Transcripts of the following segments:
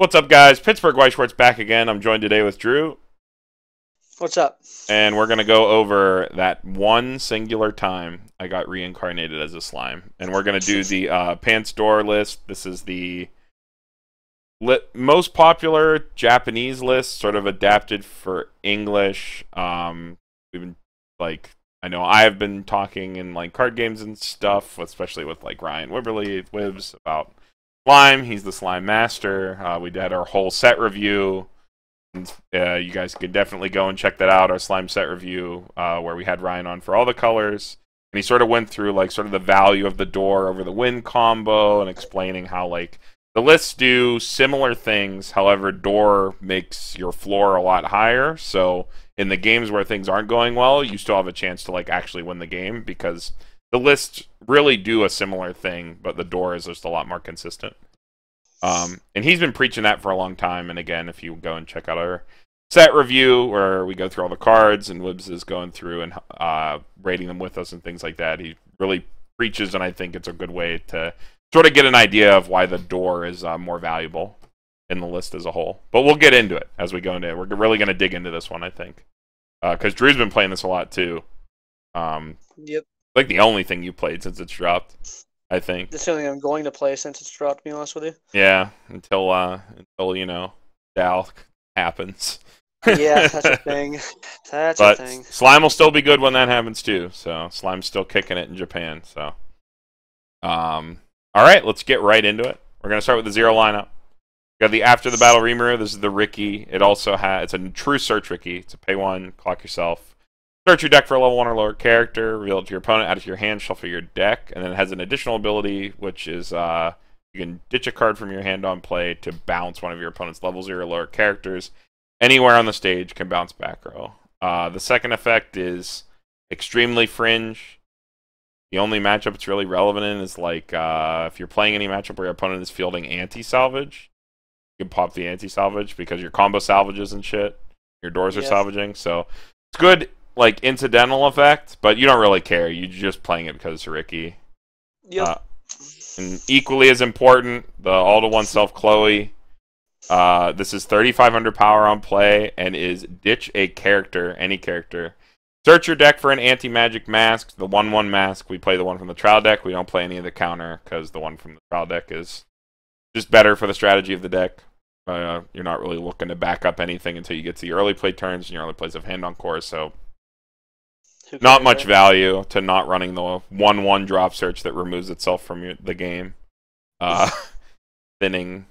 What's up, guys? Pittsburgh Weiss Schwarz back again. I'm joined today with Drew, What's up? and we're going to go over that one singular time I got reincarnated as a slime. And we're going to do the uh, Pants Door list. This is the li- most popular Japanese list, sort of adapted for English. Um, we've been, like, I know I've been talking in, like, card games and stuff, especially with, like, Ryan Wibberly, Wibs, about Slime. He's the Slime Master. Uh, we did our whole set review. Uh, you guys could definitely go and check that out, our slime set review, uh, where we had Ryan on for all the colors. And he sort of went through like sort of the value of the door over the wind combo and explaining how like the lists do similar things. However, door makes your floor a lot higher. So in the games where things aren't going well, you still have a chance to like actually win the game because the lists really do a similar thing, but the door is just a lot more consistent. Um, and he's been preaching that for a long time. And again, if you go and check out our set review where we go through all the cards and Wibs is going through and uh, rating them with us and things like that, he really preaches, and I think it's a good way to sort of get an idea of why the door is uh, more valuable in the list as a whole. But we'll get into it as we go into it. We're really going to dig into this one, I think, because uh, Drew's been playing this a lot too. Um, Yep. Like the only thing you played since it's dropped, I think. The only thing I'm going to play since it's dropped, to be honest with you. Yeah, until uh until you know Dal happens. Yeah, that's a thing. That's but a thing. slime will still be good when that happens too. So slime's still kicking it in Japan. So, um, all right, let's get right into it. We're gonna start with the zero lineup. We got the after the battle Rimuru. This is the Riki. It also has it's a true search Riki. It's a pay one, clock yourself. Search your deck for a level one or lower character. Reveal it to your opponent. Add it to your hand. Shuffle your deck, and then it has an additional ability, which is uh, you can ditch a card from your hand on play to bounce one of your opponent's level zero or lower characters. Anywhere on the stage can bounce back row. Uh, the second effect is extremely fringe. The only matchup it's really relevant in is like uh, if you're playing any matchup where your opponent is fielding anti-salvage, you can pop the anti-salvage because your combo salvages and shit. Your doors are Yes. salvaging, so it's good like incidental effect, but you don't really care. You're just playing it because it's Riki. Yep. Uh, and equally as important, the all to one self Chloe. Uh, this is 3,500 power on play and is ditch a character, any character. Search your deck for an anti magic mask. The 1 1 mask, we play the one from the trial deck. We don't play any of the counter because the one from the trial deck is just better for the strategy of the deck. Uh, you're not really looking to back up anything until you get to the early play turns and your early plays of hand on course, so not much value to not running the one-one drop search that removes itself from your, the game. Uh, thinning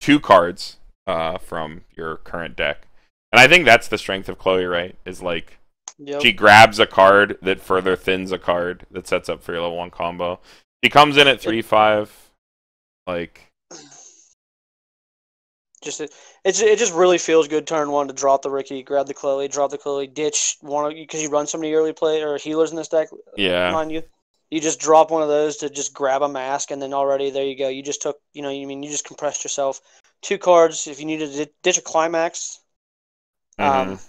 two cards uh, from your current deck, and I think that's the strength of Chloe. Right? Is like Yep. she grabs a card that further thins a card that sets up for your level one combo. She comes in at three five, like Just it, it's it just really feels good turn one to drop the Riki, grab the Chloe, drop the Chloe, ditch one of because you run so many early play or healers in this deck. yeah, Mind you, you just drop one of those to just grab a mask, and then already there you go. You just took, you know, you mean you just compressed yourself. Two cards. If you need to di- ditch a climax, mhm. um,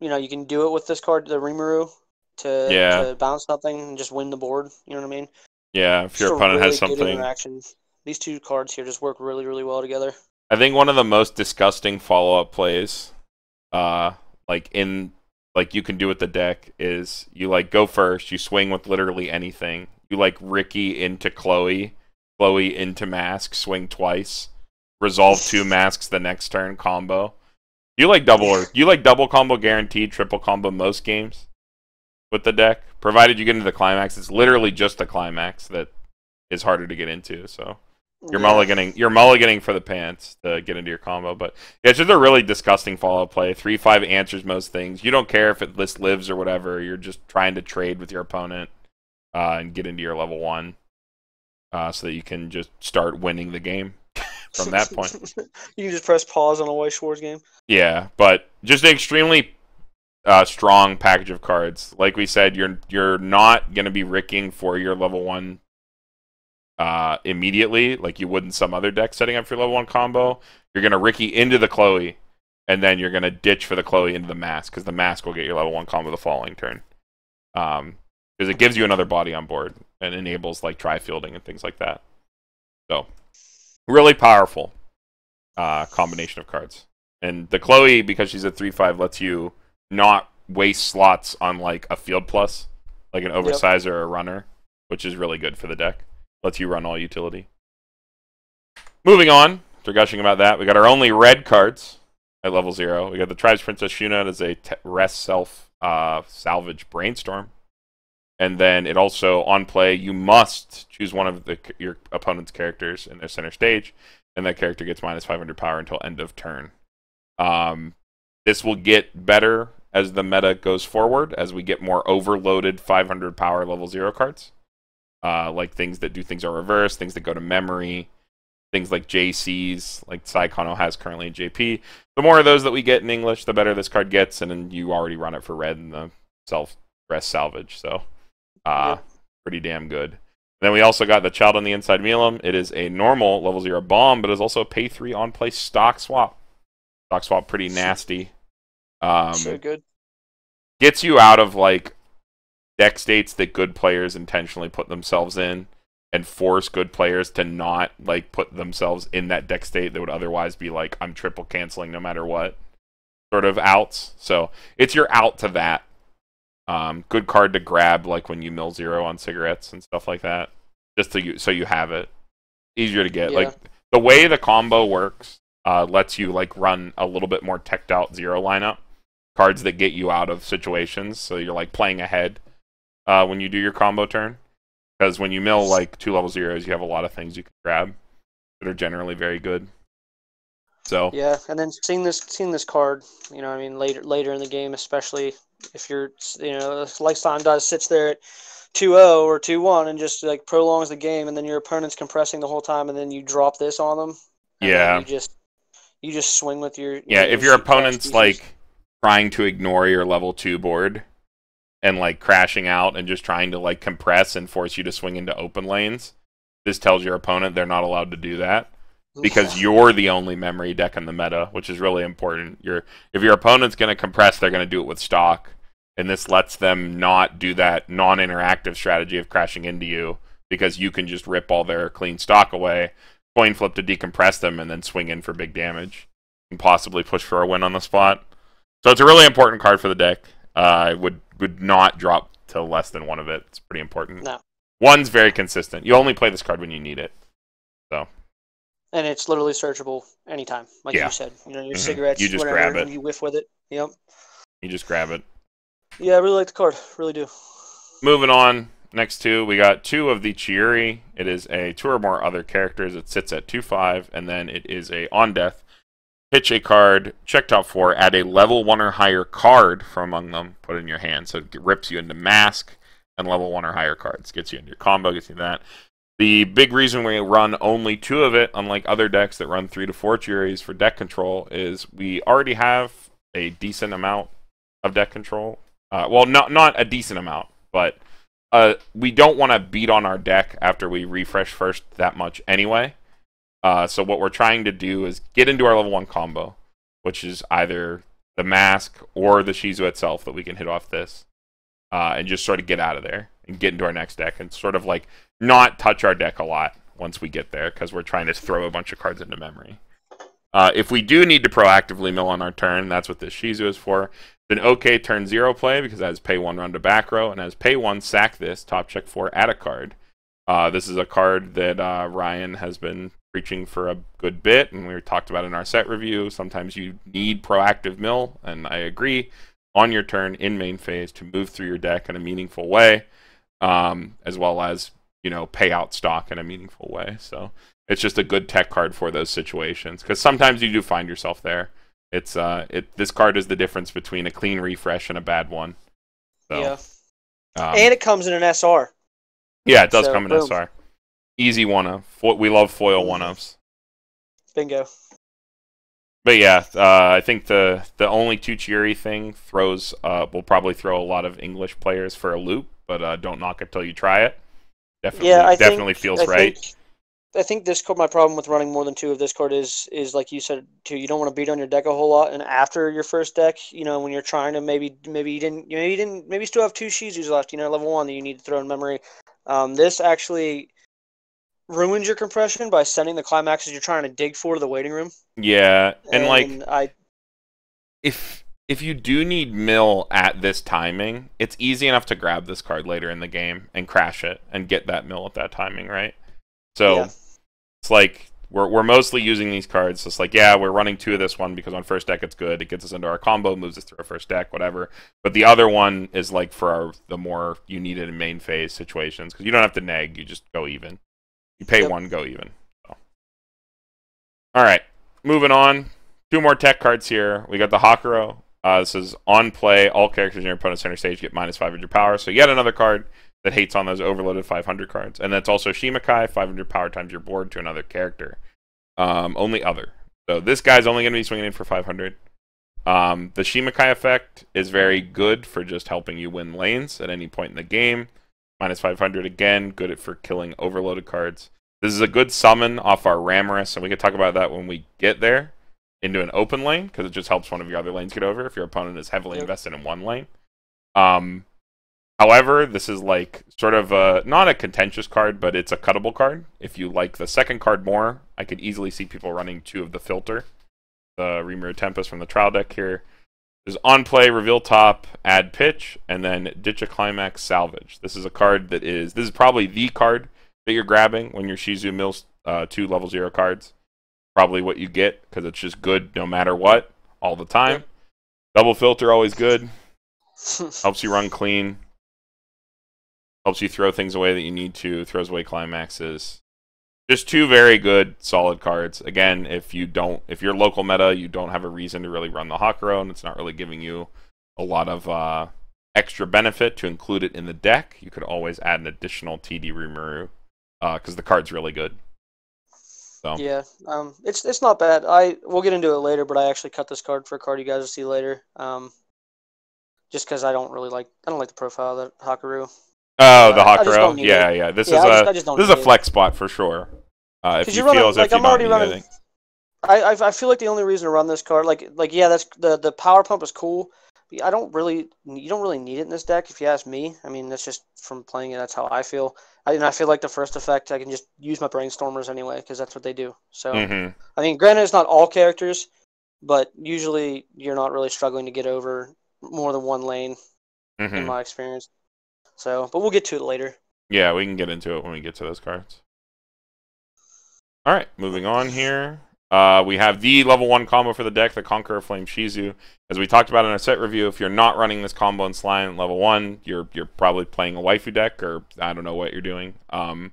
you know, you can do it with this card, the Rimuru, to Yeah. to bounce something and just win the board. You know what I mean? yeah. If your Just opponent has really good something. These two cards here just work really, really well together. I think one of the most disgusting follow up plays, uh, like in like you can do with the deck is you like go first, you swing with literally anything. You like Riki into Chloe, Chloe into mask, swing twice, resolve two masks the next turn combo. You like double or you like double combo guaranteed, triple combo most games with the deck. Provided you get into the climax, it's literally just the climax that is harder to get into. So you're Yeah. mulliganing. You're mulliganing for the pants to get into your combo, but yeah, it's just a really disgusting follow-up play. Three five answers most things. You don't care if it list lives or whatever. You're just trying to trade with your opponent uh, and get into your level one, uh, so that you can just start winning the game from that point. you can just press pause on a Weiss Schwarz game. Yeah, but just an extremely uh, strong package of cards. Like we said, you're you're not gonna be ricking for your level one uh, immediately, like you would in some other deck setting up for level one combo. You're gonna Riki into the Chloe, and then you're gonna ditch for the Chloe into the mask because the mask will get your level one combo the following turn. Um, because it gives you another body on board and enables like tri fielding and things like that. So really powerful. uh, combination of cards. And the Chloe, because she's a three five, lets you not waste slots on like a field plus, like an oversizer or a runner, which is really good for the deck. Lets you run all utility. Moving on, after gushing about that, we got our only red cards at level zero. We got the Tribes Princess Shuna as a rest self uh, salvage brainstorm. And then it also on play, you must choose one of the your opponent's characters in their center stage, and that character gets minus 500 power until end of turn. Um, this will get better as the meta goes forward, as we get more overloaded 500 power level zero cards, uh, like things that do things are reverse, things that go to memory, things like JCs, like Saikano has currently in JP. The more of those that we get in English, the better this card gets, and then you already run it for red in the self rest salvage. So, uh, pretty damn good. And then we also got the Child on the Inside Milim. It is a normal level zero bomb, but is also a pay three on play stock swap. Stock swap, pretty nasty. Um, so good. Gets you out of like deck states that good players intentionally put themselves in and force good players to not like put themselves in that deck state that would otherwise be like I'm triple canceling no matter what sort of outs. So it's your out to that. Um, good card to grab like when you mill zero on cigarettes and stuff like that. Just so you so you have it. Easier to get. Yeah. Like the way the combo works uh, lets you like run a little bit more teched out zero lineup. Cards that get you out of situations, so you're like playing ahead uh, when you do your combo turn. Because when you mill like two level zeros, you have a lot of things you can grab that are generally very good. So yeah, and then seeing this seeing this card, you know, I mean later later in the game, especially if you're you know like Slime does sits there at 2-0 or 2-1 and just like prolongs the game, and then your opponent's compressing the whole time, and then you drop this on them. Yeah, you just you just swing with your yeah. Your if your opponent's like trying to ignore your level two board, and like crashing out and just trying to like compress and force you to swing into open lanes. This tells your opponent they're not allowed to do that because you're the only memory deck in the meta, which is really important. Your if your opponent's going to compress, they're going to do it with stock, and this lets them not do that non-interactive strategy of crashing into you because you can just rip all their clean stock away, coin flip to decompress them, and then swing in for big damage and possibly push for a win on the spot. So it's a really important card for the deck. Uh, I would would not drop to less than one of it. It's pretty important. No. One's very consistent. You only play this card when you need it. So. And it's literally searchable anytime, like yeah. you said. You know, your mm-hmm. cigarettes, you just whatever, grab it. You whiff with it. Yep. You just grab it. Yeah, I really like the card. Really do. Moving on. Next two, we got two of the Chiuri. It is a two or more other characters. It sits at two five, and then it is a on death pitch a card, check top four, add a level one or higher card from among them, put in your hand. So it rips you into mask and level one or higher cards. Gets you into your combo, gets you that. The big reason we run only two of it, unlike other decks that run three to four Chiuris for deck control, is we already have a decent amount of deck control. Uh, well, not not a decent amount, but uh, we don't want to beat on our deck after we refresh first that much anyway. Uh, so what we're trying to do is get into our level one combo, which is either the mask or the Shizu itself that we can hit off this, uh, and just sort of get out of there and get into our next deck and sort of like not touch our deck a lot once we get there because we're trying to throw a bunch of cards into memory. Uh, if we do need to proactively mill on our turn, that's what this Shizu is for. Then okay, turn zero play because has pay one run to back row and as pay one sack this top check four add a card. Uh, this is a card that uh, Ryan has been preaching for a good bit, and we talked about in our set review. Sometimes you need proactive mill, and I agree, on your turn in main phase to move through your deck in a meaningful way, um, as well as you know pay out stock in a meaningful way. So it's just a good tech card for those situations because sometimes you do find yourself there. It's uh, it this card is the difference between a clean refresh and a bad one. So, yeah, um, and it comes in an SR. Yeah, it does so, come in boom. SR easy one of. We love foil one ofs. Bingo. But yeah, uh, I think the the only two Chiuri thing throws uh, will probably throw a lot of English players for a loop, but uh, don't knock it till you try it. Definitely, yeah, I definitely think, feels I right. Think, I think this card. My problem with running more than two of this card is is like you said too. You don't want to beat on your deck a whole lot, and after your first deck, you know, when you're trying to maybe maybe you didn't you know you didn't maybe you still have two Shizus left. You know, level one that you need to throw in memory. Um, this actually ruins your compression by sending the climaxes you're trying to dig for to the waiting room. Yeah, and, like I if if you do need mill at this timing, it's easy enough to grab this card later in the game and crash it and get that mill at that timing, right? So Yeah. it's like we're we're mostly using these cards. It's like yeah, we're running two of this one because on first deck it's good. It gets us into our combo, moves us through our first deck, whatever. But the other one is like for our the more you need it in main phase situations because you don't have to neg. You just go even. You pay Yep. one, go even. So. All right, moving on. Two more tech cards here. We got the Hakuro. Uh, this is on play. All characters in your opponent's center stage get minus 500 power. So yet another card that hates on those overloaded 500 cards. And that's also Shimakaze, 500 power times your board to another character. Um, only other. So this guy's only going to be swinging in for 500. Um, the Shimakaze effect is very good for just helping you win lanes at any point in the game. Minus 500 again, good at for killing overloaded cards. This is a good summon off our Ramiris, and we can talk about that when we get there into an open lane because it just helps one of your other lanes get over if your opponent is heavily Yep. invested in one lane. Um, however, this is like sort of a not a contentious card, but it's a cuttable card. If you like the second card more, I could easily see people running two of the filter, the Rimuru Tempest from the trial deck here. There's on play, reveal top, add pitch, and then ditch a climax, salvage. This is a card that is this is probably the card that you're grabbing when your Shizu mills uh, two level zero cards. Probably what you get because it's just good no matter what, all the time. Double filter always good. Helps you run clean. Helps you throw things away that you need to. Throws away climaxes. Just two very good, solid cards. Again, if you don't, if you're local meta, you don't have a reason to really run the Hakuro, and it's not really giving you a lot of uh, extra benefit to include it in the deck. You could always add an additional TD Rimuru because the card's really good. So yeah, um, it's it's not bad. I we'll get into it later, but I actually cut this card for a card you guys will see later. Um, just because I don't really like I don't like the profile of the Hakuro. Oh, the just don't need Yeah, yeah. This Yeah, is I just- a just don't this is a need it. flex spot for sure. Uh, if you running- feel as like, I'm already running- anything. I, I I feel like the only reason to run this card, like like yeah, that's the the power pump is cool. I don't really you don't really need it in this deck if you ask me. I mean that's just from playing it. That's how I feel. I, and I feel like the first effect I can just use my brainstormers anyway because that's what they do. So hmm I mean, granted it's not all characters, but usually you're not really struggling to get over more than one lane in hmm my experience. So, but we'll get to it later. Yeah, we can get into it when we get to those cards. All right, moving on here. Uh, we have the level one combo for the deck, the Conqueror Flame Shizu. As we talked about in our set review, if you're not running this combo in Slime level one, you're you're probably playing a waifu deck, or I don't know what you're doing. Um,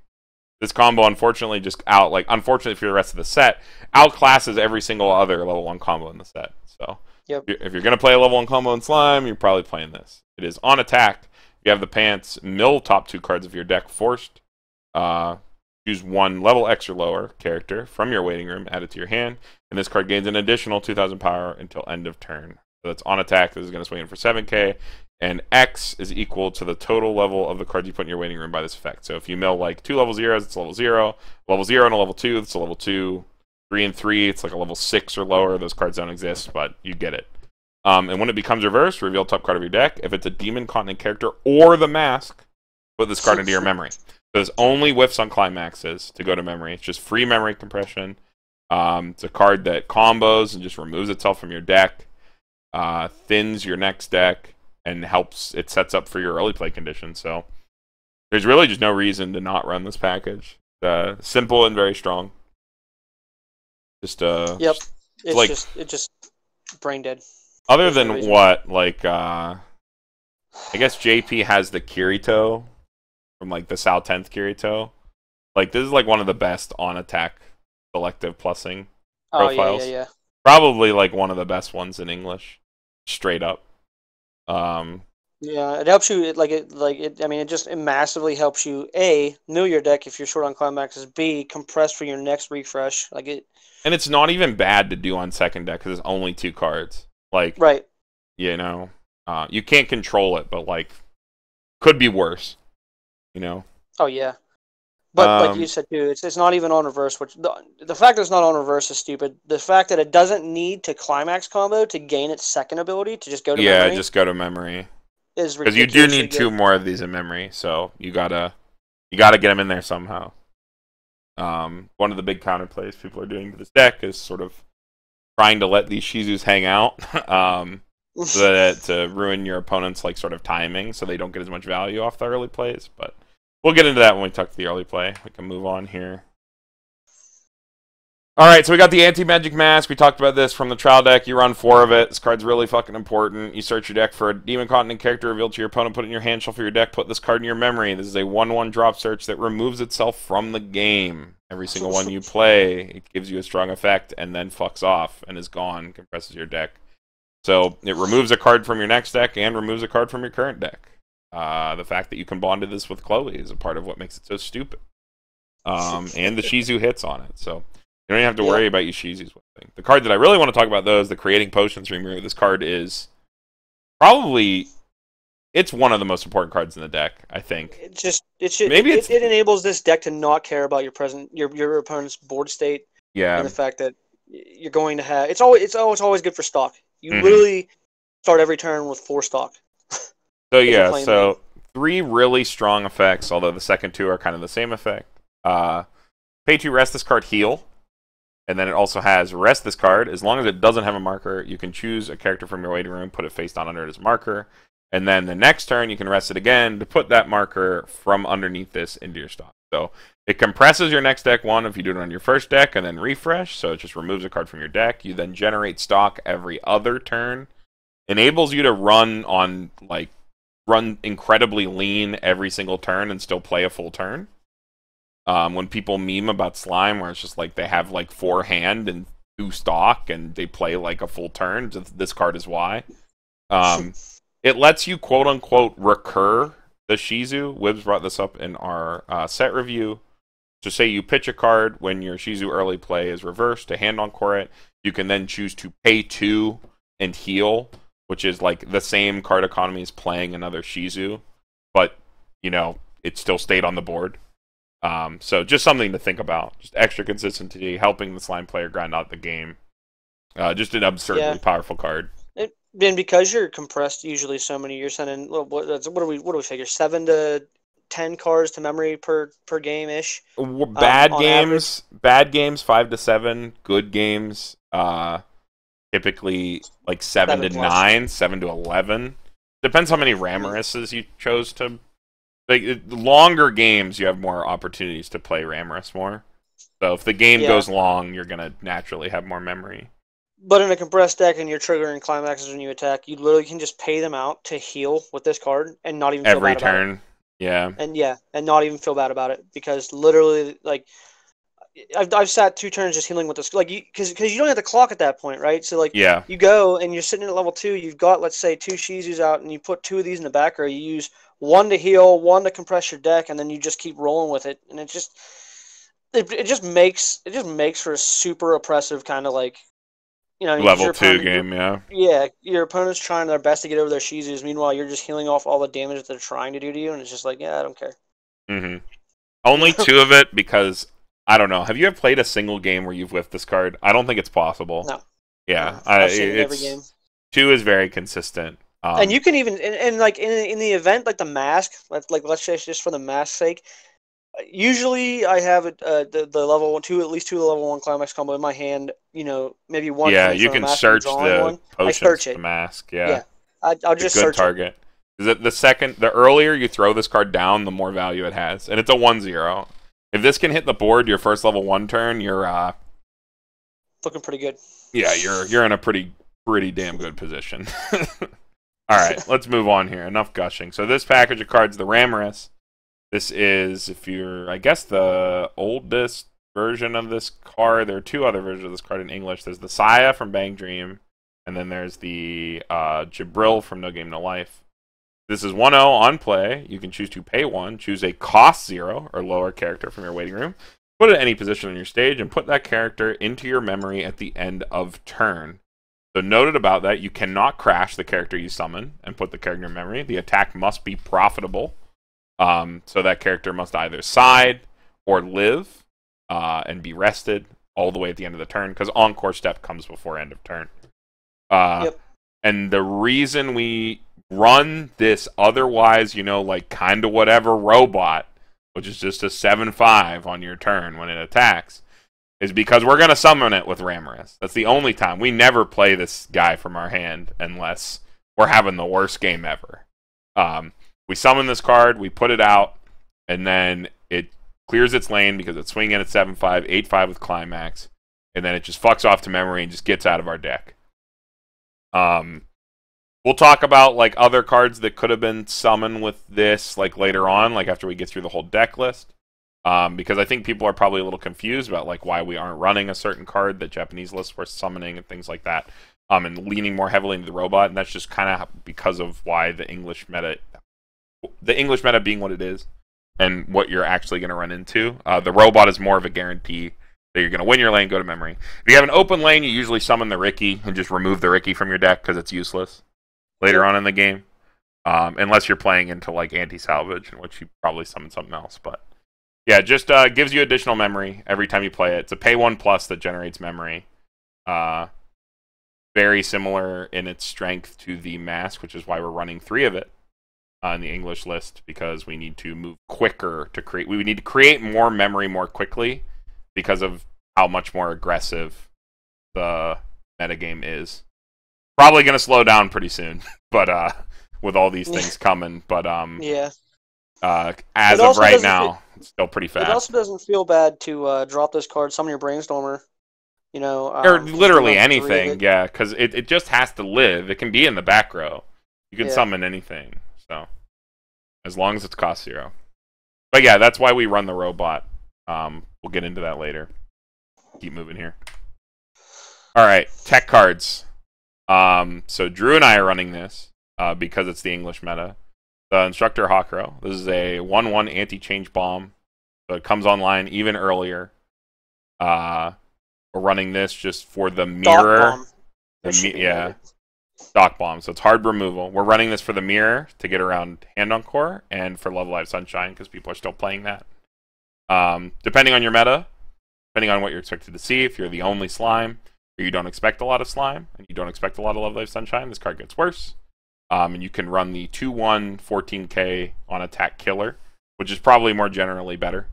this combo, unfortunately, just out like unfortunately for the rest of the set, outclasses every single other level one combo in the set. So, Yep. if you're- you're gonna play a level one combo in Slime, you're probably playing this. It is on attack. You have the pants, mill top two cards of your deck forced. Uh, choose one level X or lower character from your waiting room, add it to your hand, and this card gains an additional 2,000 power until end of turn. So that's on attack. This is going to swing in for 7k, and X is equal to the total level of the cards you put in your waiting room by this effect. So if you mill like two level zeros, it's level zero. Level zero and a level two, it's a level two. Three and three, it's like a level six or lower. Those cards don't exist, but you get it. Um, and when it becomes reversed, reveal top card of your deck. If it's a demon continent character or the mask, put this card into your memory. So there's only whiffs on climaxes to go to memory. It's just free memory compression. Um, it's a card that combos and just removes itself from your deck, uh, thins your next deck, and helps. It sets up for your early play conditions. So there's really just no reason to not run this package. Uh, simple and very strong. Just uh, Yep. It's like- just it just brain dead. Other than what, like, uh, I guess JP has the Kirito from like the SAO 10th Kirito. Like, this is like one of the best on attack selective plussing. Oh yeah, Profiles. yeah, yeah. Probably like one of the best ones in English, straight up. Um, Yeah, it helps you. It, like it, like it. I mean, it just it massively helps you. A, mill your deck if you're short on climaxes. B, compress for your next refresh. Like it. and it's not even bad to do on second deck because it's only two cards. Like, Right. you know, uh, you can't control it, but like, could be worse. You know. Oh yeah. But like Um, you said too, it's it's not even on reverse. Which the the fact that it's not on reverse is stupid. The fact that it doesn't need to climax combo to gain its second ability to just go to yeah, memory just go to memory. is because you do need good. two more of these in memory so you gotta you gotta get them in there somehow Um, one of the big counterplays people are doing to this deck is sort of trying to let these Shizus hang out um, so that to ruin your opponent's like sort of timing, so they don't get as much value off the early plays. But we'll get into that when we talk to the early play. We can move on here. All right, so we got the anti-magic mask. We talked about this from the trial deck. You run four of it. This card's really fucking important. You search your deck for a demon continent character revealed to your opponent. Put it in your hand shuffle your deck. Put this card in your memory. This is a one-one drop search that removes itself from the game. Every single one you play, it gives you a strong effect and then fucks off and is gone. Compresses your deck. So it removes a card from your next deck and removes a card from your current deck. Uh, the fact that you can bond to this with Chloe is a part of what makes it so stupid. Um, and the Shizu hits on it. So you don't even have to Yeah. worry about Yoshizu's thing. The card that I really want to talk about though is the creating potions remove. This card is probably it's one of the most important cards in the deck. I think. It just it should Maybe it, it, enables this deck to not care about your present your your opponent's board state Yeah. and the fact that you're going to have it's always it's always always good for stock. You Mhm. literally start every turn with four stock. So yeah, so three really strong effects, although the second two are kind of the same effect. Uh, pay to rest this card heal, and then it also has rest this card. As long as it doesn't have a marker, you can choose a character from your waiting room, put it face down under it as a marker, and then the next turn you can rest it again to put that marker from underneath this into your stock. So it compresses your next deck one if you do it on your first deck, and then refresh. So it just removes a card from your deck. You then generate stock every other turn. Enables you to run on like run incredibly lean every single turn and still play a full turn. Um, when people meme about slime, where it's just like they have like four hand and two stock and they play like a full turn, this card is why. Um, it lets you quote unquote recur the Shizu. Wibbs brought this up in our uh, set review. So say you pitch a card when your Shizu early play is reversed to hand encore it, you can then choose to pay two and heal, which is like the same card economy as playing another Shizu, but you know it still stayed on the board. Um, so just something to think about. Just extra consistency, helping the slime player grind out the game. Uh, just an absurdly Yeah. powerful card. It, and because you're compressed usually so many, you're sending what what, what do we what do we figure seven to ten cards to memory per per game ish. Bad on games, bad games, five to seven. Good games, uh, typically like seven, Seven to plus. nine, seven to eleven. Depends how many Ramirises you chose to. Like it- longer games, you have more opportunities to play Ramiris more. So if the game Yeah. goes long, you're gonna naturally have more memory. But in a compressed deck and you're triggering climaxes when you attack, you literally can just pay them out to heal with this card and not even feel Every bad about it. turn, yeah, and yeah, and not even feel bad about it because literally, like, I've I've sat two turns just healing with this, like, you because because you don't have the clock at that point, right? So like, yeah, you go and you're sitting at level two, you've got let's say two Shizus out, and you put two of these in the back, or you use one to heal, one to compress your deck, and then you just keep rolling with it, and it just it, it just makes it just makes for a super oppressive kind of like. You know, level two game, yeah. yeah, your opponent's trying their best to get over their Shizus. Meanwhile, you're just healing off all the damage that they're trying to do to you, and it's just like, yeah, I don't care. Mm-hmm. Only two of it because I don't know. Have you ever played a single game where you've whiffed this card? I don't think it's possible. No. Yeah, No, I, it it's game. two is very consistent. Um, and you can even and, and like in, in the event like the mask like, like let's say just for the mask sake usually i have it uh, the, the level one two at least two level one climax combo in my hand you know maybe one yeah, you can search the potions search to it. mask. Yeah, Yeah, I, i'll it's just a good search it. target. The, the second, the earlier you throw this card down, the more value it has, and it's a one zero. If this can hit the board your first level one turn, you're uh, looking pretty good yeah, you're you're in a pretty pretty damn good position. All right, let's move on here. Enough gushing. So this package of cards, the Ramiris. This is if you're, I guess, the oldest version of this card. There are two other versions of this card in English. There's the Saya from Bang Dream, and then there's the uh, Jibril from No Game No Life. This is 1-0 on play. You can choose to pay one, choose a cost zero or lower character from your waiting room, put it at any position on your stage, and put that character into your memory at the end of turn. So noted about that, you cannot crash the character you summon and put the character in memory. The attack must be profitable. Um, so that character must either side or live uh, and be rested all the way at the end of the turn because encore step comes before end of turn. Uh, Yep. And the reason we run this otherwise, you know, like kind of whatever robot which is just a 7 5 on your turn when it attacks, is because we're going to summon it with Ramiris. That's the only time. We never play this guy from our hand unless we're having the worst game ever. Um, we summon this card, we put it out, and then it clears its lane because it's swinging at 7 5, 8 5 with Climax, and then it just fucks off to memory and just gets out of our deck. Um, we'll talk about like other cards that could have been summoned with this like later on, like after we get through the whole deck list. Um, because I think people are probably a little confused about like why we aren't running a certain card that Japanese lists were summoning and things like that. Um, and leaning more heavily into the robot, and that's just kind of because of why the English meta, the English meta being what it is, and what you're actually going to run into. Uh, the robot is more of a guarantee that you're going to win your lane, go to memory. If you have an open lane, you usually summon the Riki and just remove the Riki from your deck because it's useless later on in the game. Um, unless you're playing into like anti-salvage, in which you probably summon something else. But yeah, just uh, gives you additional memory every time you play it. It's a pay one plus that generates memory. Uh, very similar in its strength to the mask, which is why we're running three of it on the English list because we need to move quicker to create. We need to create more memory more quickly because of how much more aggressive the metagame is probably going to slow down pretty soon. But uh, with all these things coming, but um, Yeah. Uh, as of right now, it's still pretty fast. It also doesn't feel bad to uh, drop this card, summon your brainstormer. You know, or um, literally three of anything, yeah, because it, it just has to live. It can be in the back row. You can Yeah. summon anything, so as long as it's cost zero. But yeah, that's why we run the robot. Um, we'll get into that later. Keep moving here. All right, tech cards. Um, so Drew and I are running this uh, because it's the English meta. The instructor Hakuro. This is a one-one anti-change bomb. So it comes online even earlier. Uh, we're running this just for the mirror. bomb. The mi- yeah, stock bomb. So it's hard removal. We're running this for the mirror to get around hand encore and for Love Live Sunshine because people are still playing that. Um, depending on your meta, depending on what you're expected to see, if you're the only slime or you don't expect a lot of slime and you don't expect a lot of Love Live Sunshine, this card gets worse. Um, and you can run the 2 1 14k on attack killer, which is probably more generally better.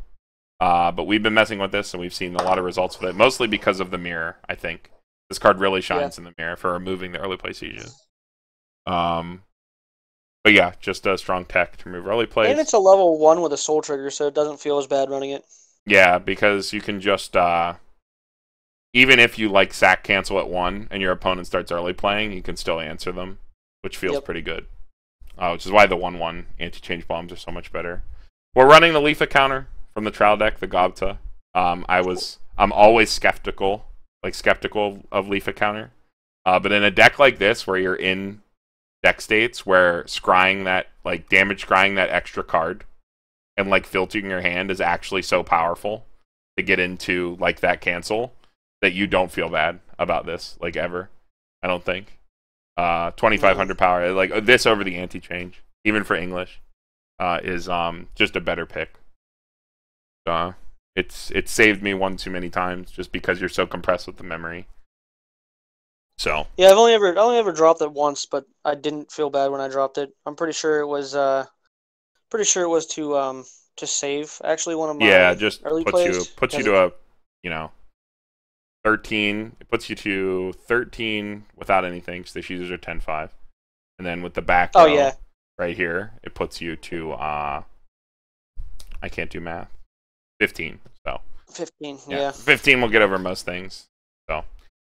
Uh, but we've been messing with this and we've seen a lot of results with it, mostly because of the mirror, I think. This card really shines in the mirror for removing the early play sieges. Um, but yeah, just a strong tech to remove early plays. And it's a level one with a soul trigger, so it doesn't feel as bad running it. Yeah, because you can just uh even if you like sack cancel at one and your opponent starts early playing, you can still answer them, which feels Yep. pretty good. Uh, which is why the one one anti change bombs are so much better. We're running the Leafa counter from the trial deck, the Gobta. Um, I was I'm always skeptical, like skeptical of Leafa counter. Uh, but in a deck like this where you're in deck states where scrying that like damage scrying that extra card and like filtering your hand is actually so powerful to get into like that cancel that you don't feel bad about this like ever. I don't think. Uh, twenty five hundred power like uh, this over the anti change even for English uh, is um just a better pick. Uh, it's it's saved me one too many times just because you're so compressed with the memory. So Yeah, I've only ever I only ever dropped it once, but I didn't feel bad when I dropped it. I'm pretty sure it was uh pretty sure it was to um to save actually one of my yeah, just early puts you plays, puts you to a you know thirteen. It puts you to thirteen without anything. So the users are 10-5. and then with the back Oh row yeah. right here, it puts you to uh, I can't do math. Fifteen. So Fifteen. yeah, Yeah. fifteen will get over most things. So.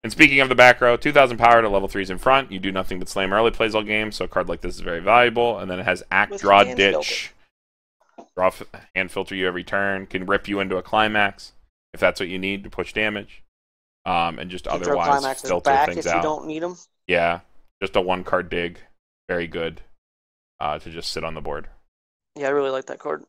And speaking of the back row, 2,000 power to level 3s in front. You do nothing but slam early plays all game, so a card like this is very valuable. And then it has Act, With Draw, Ditch. Draw, f- hand filter you every turn. Can rip you into a climax if that's what you need to push damage. Um, and just Keep otherwise filter back things if you out. don't need them. Yeah, just a one card dig. Very good uh, to just sit on the board. Yeah, I really like that card.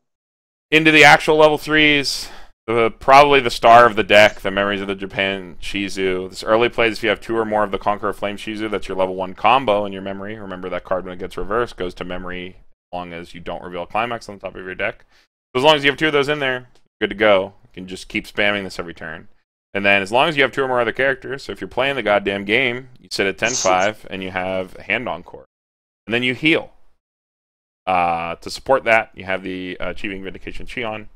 Into the actual level threes, the probably the star of the deck, the Memories of the Japan Shizu. This early plays if you have two or more of the Conqueror Flame Shizu, that's your level one combo in your memory. Remember that card when it gets reversed goes to memory as long as you don't reveal a climax on the top of your deck. So as long as you have two of those in there, good to go. You can just keep spamming this every turn. And then as long as you have two or more other characters, so if you're playing the goddamn game, you sit at 10-5 and you have a hand encore. And then you heal. Uh, to support that, you have the uh, Achieving Vindication Shion.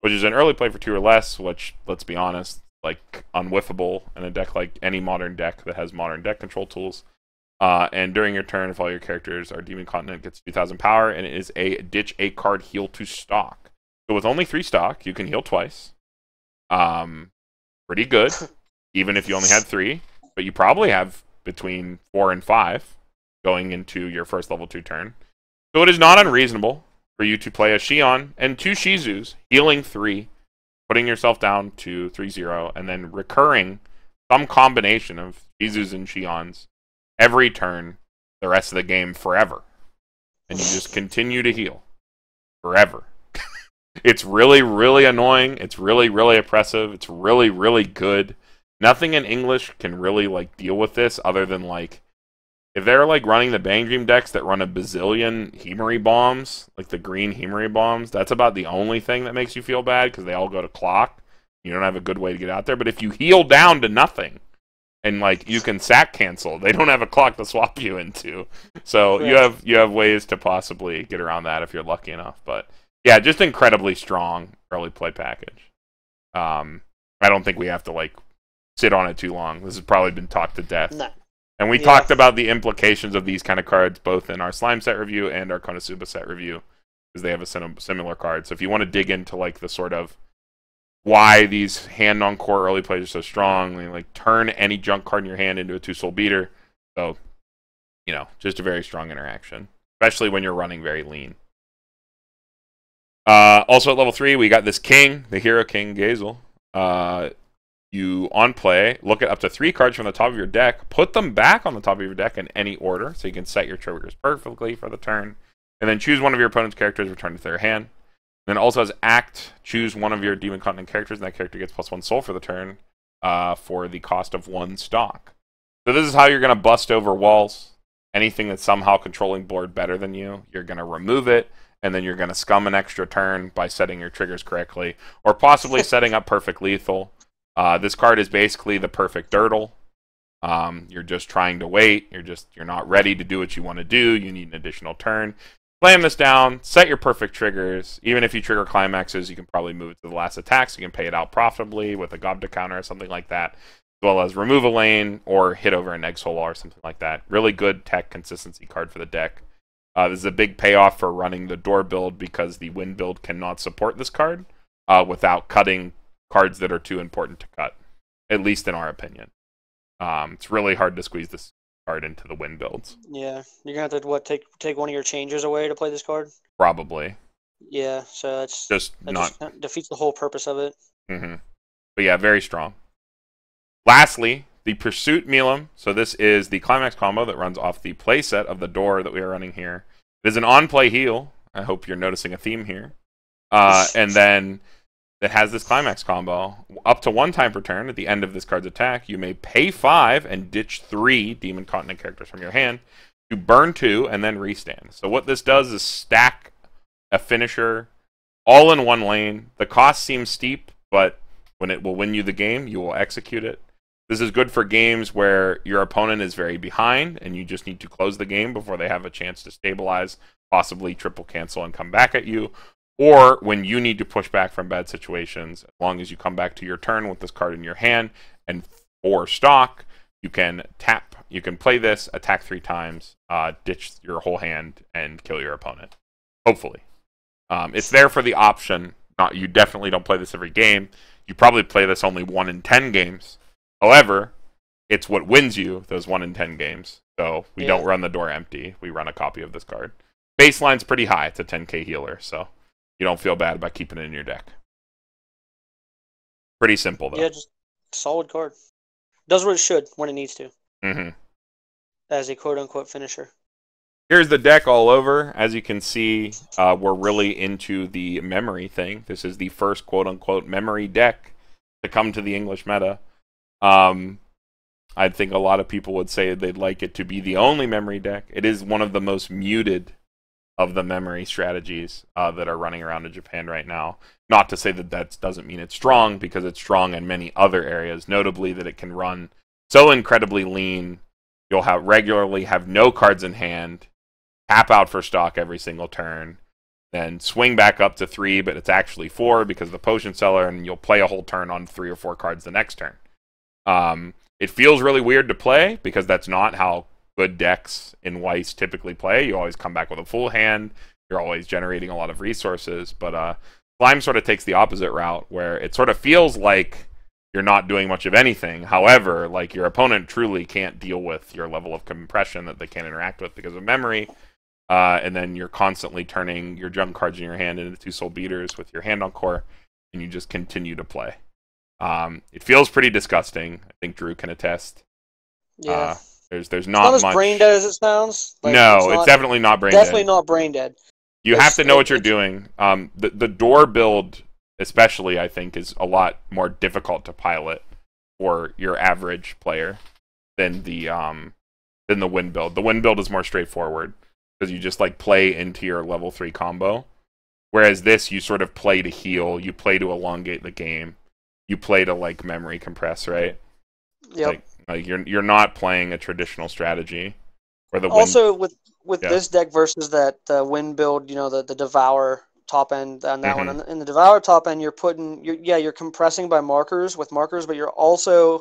which is an early play for two or less, which, let's be honest, like unwhiffable in a deck like any modern deck that has modern deck control tools. Uh, and during your turn, if all your characters are Demon Continent, gets 2,000 power, and it is a ditch a card heal to stock. So with only three stock, you can heal twice. Um, pretty good, even if you only had three. But you probably have between four and five going into your first level two turn. So it is not unreasonable for you to play a Shion and two Shizus, healing three, putting yourself down to 3-0, and then recurring some combination of Shizus and Shions every turn the rest of the game forever. And you just continue to heal forever. It's really, really annoying. It's really, really oppressive. It's really, really good. Nothing in English can really like deal with this other than like if they're like running the Bang Dream decks that run a bazillion Hemery bombs, like the green Hemery bombs, that's about the only thing that makes you feel bad because they all go to clock. You don't have a good way to get out there. But if you heal down to nothing, and like you can sack cancel. They don't have a clock to swap you into, so you have you have ways to possibly get around that if you're lucky enough. But yeah, just incredibly strong early play package. Um, I don't think we have to like sit on it too long. This has probably been talked to death. No. And we Yeah. talked about the implications of these kind of cards both in our slime set review and our Konosuba set review because they have a similar card. So if you want to dig into like the sort of why these hand encore early plays are so strong, like turn any junk card in your hand into a two soul beater. So, you know, just a very strong interaction, especially when you're running very lean. Uh, also at level three, we got this king, the hero king Gazel. Uh, you on play look at up to three cards from the top of your deck, put them back on the top of your deck in any order, so you can set your triggers perfectly for the turn, and then choose one of your opponent's characters, return to their hand. Then also as act, choose one of your Demon Continent characters, and that character gets plus one soul for the turn, uh, for the cost of one stock. So this is how you're gonna bust over walls. Anything that's somehow controlling board better than you, you're gonna remove it, and then you're gonna scum an extra turn by setting your triggers correctly, or possibly setting up perfect lethal. Uh, this card is basically the perfect dirtle. Um, you're just trying to wait. You're just you're not ready to do what you want to do. You need an additional turn. Slam this down. Set your perfect triggers. Even if you trigger climaxes, you can probably move it to the last attack, so you can pay it out profitably with a Gobta counter or something like that. As well as remove a lane or hit over an egg soul or something like that. Really good tech consistency card for the deck. Uh, this is a big payoff for running the door build because the wind build cannot support this card uh, without cutting cards that are too important to cut, at least in our opinion. Um, it's really hard to squeeze this card into the win builds. Yeah, you're gonna have to what take take one of your changes away to play this card. Probably Yeah, so that's just that not. just defeats the whole purpose of it. Mm-hmm. But yeah, very strong. Lastly, the Pursuit Milim. So this is the climax combo that runs off the playset of the door that we are running here. It is an on-play heal. I hope you're noticing a theme here. Uh, and then it has this climax combo. Up to one time per turn at the end of this card's attack, you may pay five and ditch three Demon Continent characters from your hand to burn two and then restand. So what this does is stack a finisher all in one lane. The cost seems steep, but when it will win you the game, you will execute it. This is good for games where your opponent is very behind and you just need to close the game before they have a chance to stabilize, possibly triple cancel and come back at you. Or when you need to push back from bad situations, as long as you come back to your turn with this card in your hand and for stock, you can tap, you can play this, attack three times, uh, ditch your whole hand, and kill your opponent. Hopefully. Um, it's there for the option. Not you definitely don't play this every game. You probably play this only one in ten games. However, it's what wins you those one in ten games. So we Yeah. don't run the door empty. We run a copy of this card. Baseline's pretty high. It's a 10k healer, so you don't feel bad about keeping it in your deck. Pretty simple though. Yeah, just solid card. Does what it should when it needs to, hmm as a quote unquote finisher. Here's the deck all over. As you can see, uh, we're really into the memory thing. This is the first quote unquote memory deck to come to the English meta. Um, I think a lot of people would say they'd like it to be the only memory deck. It is one of the most muted of the memory strategies uh, that are running around in Japan right now. Not to say that that doesn't mean it's strong, because it's strong in many other areas, notably that it can run so incredibly lean. You'll have regularly have no cards in hand, tap out for stock every single turn. then swing back up to three, but it's actually four because of the potion seller, and you'll play a whole turn on three or four cards the next turn. Um, it feels really weird to play because that's not how good decks in Weiss typically play. You always come back with a full hand. You're always generating a lot of resources, but uh, Slime sort of takes the opposite route, where it sort of feels like you're not doing much of anything. However, like your opponent truly can't deal with your level of compression that they can't interact with because of memory. Uh, and then you're constantly turning your junk cards in your hand into two soul beaters with your hand encore, and you just continue to play. Um, it feels pretty disgusting. I think Drew can attest. Yeah. Uh, there's there's It's not, not as brain dead as it sounds. Like, no, it's, not- definitely not brain definitely dead. not brain dead. You It's- have to know what you're doing. Um, the the door build, especially, I think, is a lot more difficult to pilot for your average player than the um than the wind build. The wind build is more straightforward because you just like play into your level three combo. Whereas this, you sort of play to heal, you play to elongate the game, you play to like memory compress, right? Yep. Like, like you're you're not playing a traditional strategy. Where the also with with Yeah. this deck versus that uh, wind build, you know, the the devour top end on that Mm-hmm. one. In the devour top end, you're putting, you're, yeah, you're compressing by markers with markers, but you're also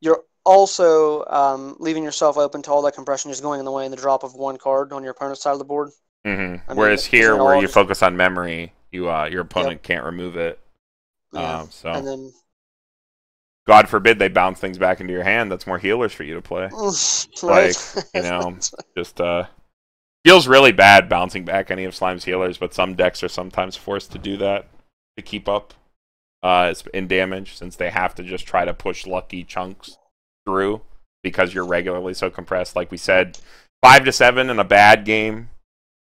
you're also um, leaving yourself open to all that compression just going in the way in the drop of one card on your opponent's side of the board. Mhm. I mean, Whereas here, where you just- focus on memory, you uh, your opponent can't remove it. Yeah. Um, so, and then God forbid they bounce things back into your hand. That's more healers for you to play. right? you know, Just uh, feels really bad bouncing back any of Slime's healers, but some decks are sometimes forced to do that to keep up uh, in damage, since they have to just try to push lucky chunks through because you're regularly so compressed. Like we said, five to seven in a bad game.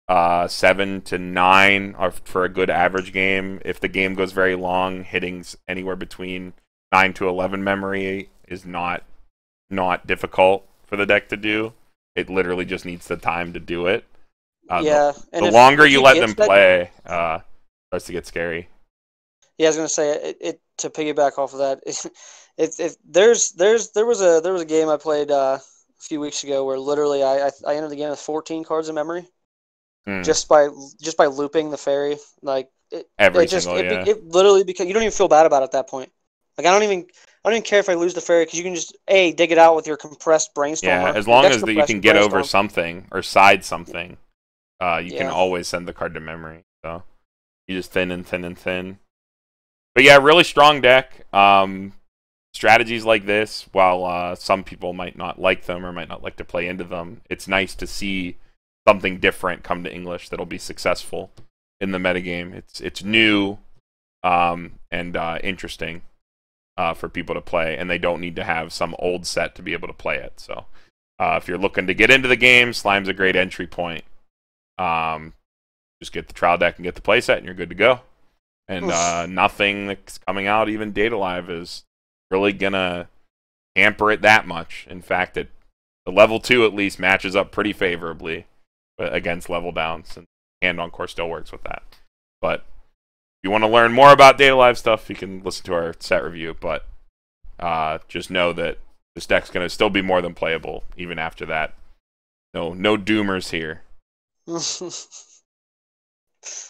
Uh, seven to nine are for a good average game. If the game goes very long, hitting anywhere between nine to eleven memory is not not difficult for the deck to do. It literally just needs the time to do it. Uh, the- yeah. The, and if- longer if you let them play, uh, starts to get scary. Yeah, I was gonna say it, it to piggyback off of that. It, it, there's there's there was a there was a game I played uh, a few weeks ago where literally I, I I ended the game with 14 cards in memory Hmm. just by just by looping the fairy. Like it, Every it just single, it, yeah. it literally because you don't even feel bad about it at that point. Like I don't even I don't even care if I lose the fairy because you can just a dig it out with your compressed brainstormer. Yeah, as long as that you can get over something or side something, uh, you can always send the card to memory. So you just thin and thin and thin. But yeah, really strong deck. Um, strategies like this, while uh, some people might not like them or might not like to play into them, it's nice to see something different come to English that'll be successful in the metagame. It's it's new um, and uh, interesting uh, for people to play, and they don't need to have some old set to be able to play it. So, uh, if you're looking to get into the game, Slime's a great entry point. Um, just get the trial deck and get the playset, and you're good to go. And uh, nothing that's coming out, even Date A Live, is really gonna hamper it that much. In fact, it the level two at least matches up pretty favorably against level downs, and hand encore still works with that. But if you want to learn more about Date A Live stuff, you can listen to our set review. But uh, just know that this deck's going to still be more than playable even after that. No, no doomers here.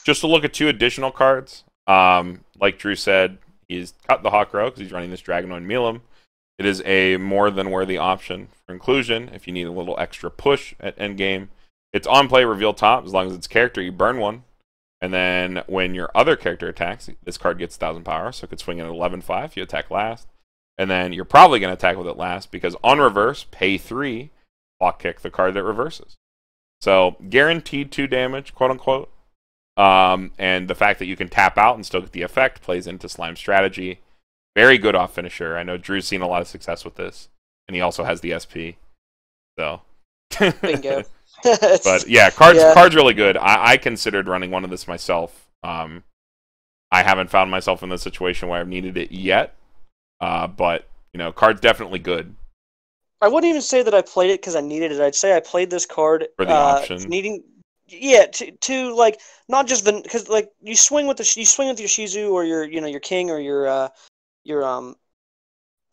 Just to look at two additional cards. Um, like Drew said, he's cut the Hakuro because he's running this Dragonoid Milim. It is a more than worthy option for inclusion if you need a little extra push at endgame. It's on play reveal top as long as it's character, you burn one. And then when your other character attacks, this card gets 1000 power, so it could swing in at 11 5 if you attack last. And then you're probably going to attack with it last because on reverse, pay 3, clock kick the card that reverses. So guaranteed 2 damage, quote unquote. Um, and the fact that you can tap out and still get the effect plays into Slime strategy. Very good off finisher. I know Drew's seen a lot of success with this, and he also has the SP. So, Bingo. but yeah, cards Yeah. cards really good. I, I considered running one of this myself. Um, I haven't found myself in the situation where I've needed it yet. Uh, but you know, cards definitely good. I wouldn't even say that I played it because I needed it. I'd say I played this card For the uh, option. needing, yeah, to, to like not just the because like you swing with the you swing with your Shizu or your you know your King or your uh your um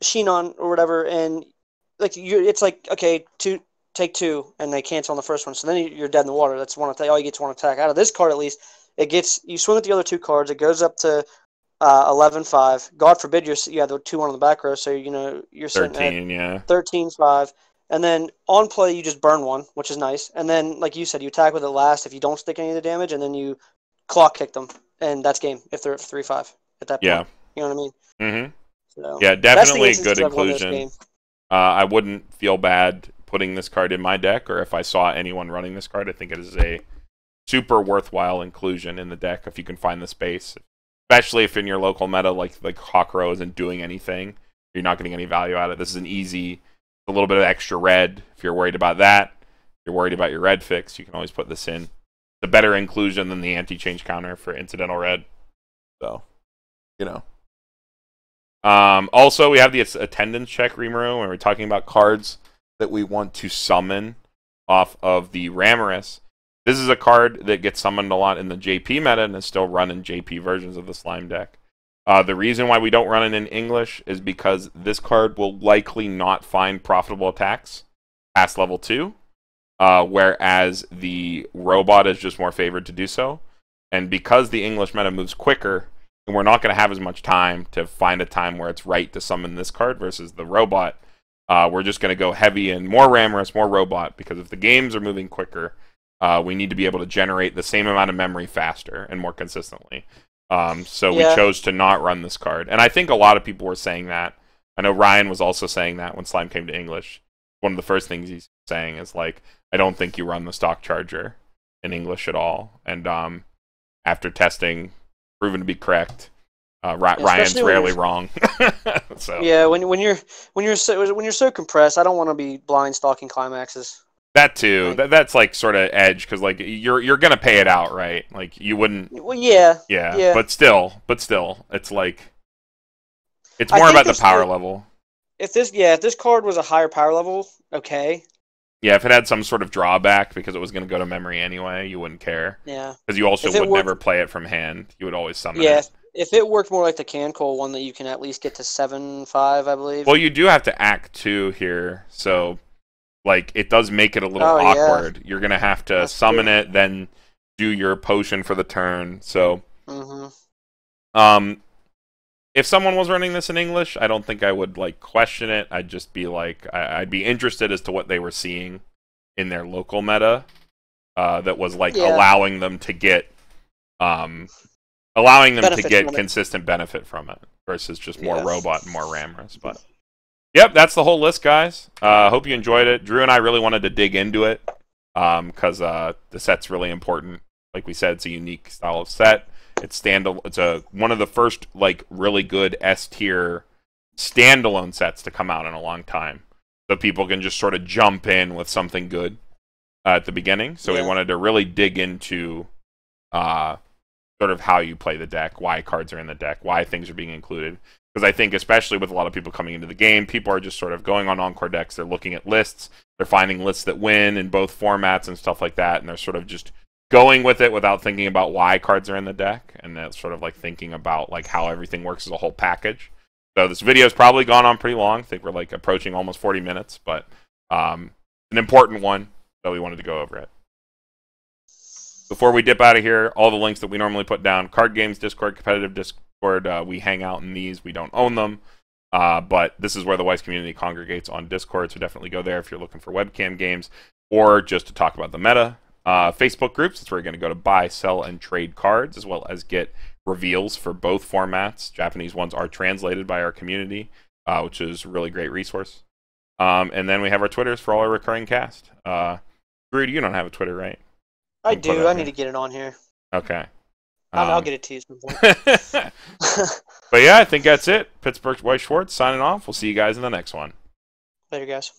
Shion or whatever, and like you, it's like okay, two take two, and they cancel on the first one, so then you- you're dead in the water. That's one attack. All you get is one attack out of this card at least. It gets you swing with the other two cards. It goes up to uh, 11-5. God forbid you're you have the two one on the back row, so you know you're sitting at Thirteen, yeah. 13-5. And then on play you just burn one, which is nice. And then like you said, you attack with it last if you don't stick any of the damage, and then you clock kick them, and that's game if they're at three five at that point. Yeah. You know what I mean? Mm-hmm. So, Yeah, definitely good I've won this inclusion. Uh, I wouldn't feel bad putting this card in my deck, or if I saw anyone running this card, I think it is a super worthwhile inclusion in the deck if you can find the space. Especially if in your local meta, like like Hakuro isn't doing anything, you're not getting any value out of it. This is an easy, a little bit of extra red. If you're worried about that, you're worried about your red fix, you can always put this in. It's a better inclusion than the anti-change counter for incidental red. So, you know. Um, also, we have the attendance check, Rimuru, when we're talking about cards that we want to summon off of the Ramiris. This is a card that gets summoned a lot in the JP meta and is still run in JP versions of the Slime deck. Uh, the reason why we don't run it in English is because this card will likely not find profitable attacks past level 2, uh, whereas the robot is just more favored to do so. And because the English meta moves quicker, and we're not going to have as much time to find a time where it's right to summon this card versus the robot. Uh, we're just going to go heavy in more Ramiris, more robot, because if the games are moving quicker, uh, we need to be able to generate the same amount of memory faster and more consistently. Um, so Yeah. we chose to not run this card, and I think a lot of people were saying that. I know Ryan was also saying that when Slime came to English. One of the first things he's saying is like, "I don't think you run the stock charger in English at all." And um, after testing, proven to be correct. Uh, Ryan's especially rarely wrong. so Yeah, when when you're when you're so when you're so compressed, I don't want to be blind stalking climaxes. that too. Right. That, that's like sort of edge because like you're you're gonna pay it out, right? Like you wouldn't. Well, yeah, Yeah, Yeah. But still, but still, it's like it's more about the power still- level. if this yeah if this card was a higher power level, okay, Yeah, if it had some sort of drawback because it was going to go to memory anyway, you wouldn't care yeah, because you also would never play it from hand. You would always summon yeah. it. If it worked more like the Cancol one that you can at least get to seven five, I believe. Well, you do have to act two here, so like it does make it a little Oh, yeah. awkward. You're gonna have to That's summon true. it, then do your potion for the turn. So, hmm um, if someone was running this in English, I don't think I would like question it. I'd just be like, I- I'd be interested as to what they were seeing in their local meta uh, that was like Yeah. allowing them to get, um, allowing them to get it. consistent benefit from it versus just more Yeah. robot and more Ramiris. But yep, that's the whole list, guys. Uh, hope you enjoyed it. Drew and I really wanted to dig into it because uh, the set's really important. Like we said, it's a unique style of set. It's stand. It's a one of the first like really good S tier standalone sets to come out in a long time, so people can just sort of jump in with something good uh, at the beginning. So we wanted to really dig into uh, sort of how you play the deck, why cards are in the deck, why things are being included. Because I think, especially with a lot of people coming into the game, people are just sort of going on Encore decks. They're looking at lists. They're finding lists that win in both formats and stuff like that. And they're sort of just going with it without thinking about why cards are in the deck. And that's sort of like thinking about like how everything works as a whole package. So this video's probably gone on pretty long. I think we're like approaching almost 40 minutes, but um, an important one. So we wanted to go over it. Before we dip out of here, all the links that we normally put down card games, Discord, competitive Discord. Uh, we hang out in these, we don't own them. Uh, but this is where the Weiss community congregates on Discord, so definitely go there if you're looking for webcam games or just to talk about the meta. Uh, Facebook groups, that's where you're going to go to buy, sell, and trade cards, as well as get reveals for both formats. Japanese ones are translated by our community, uh, which is a really great resource. Um, and then we have our Twitters for all our recurring cast. Uh, you don't have a Twitter, right? I You put it do. up I here. need to get it on here. Okay. I'll, I'll Um, get it to you some point. but yeah, I think that's it. Pittsburgh Weiss Schwarz signing off. We'll see you guys in the next one. Later, guys.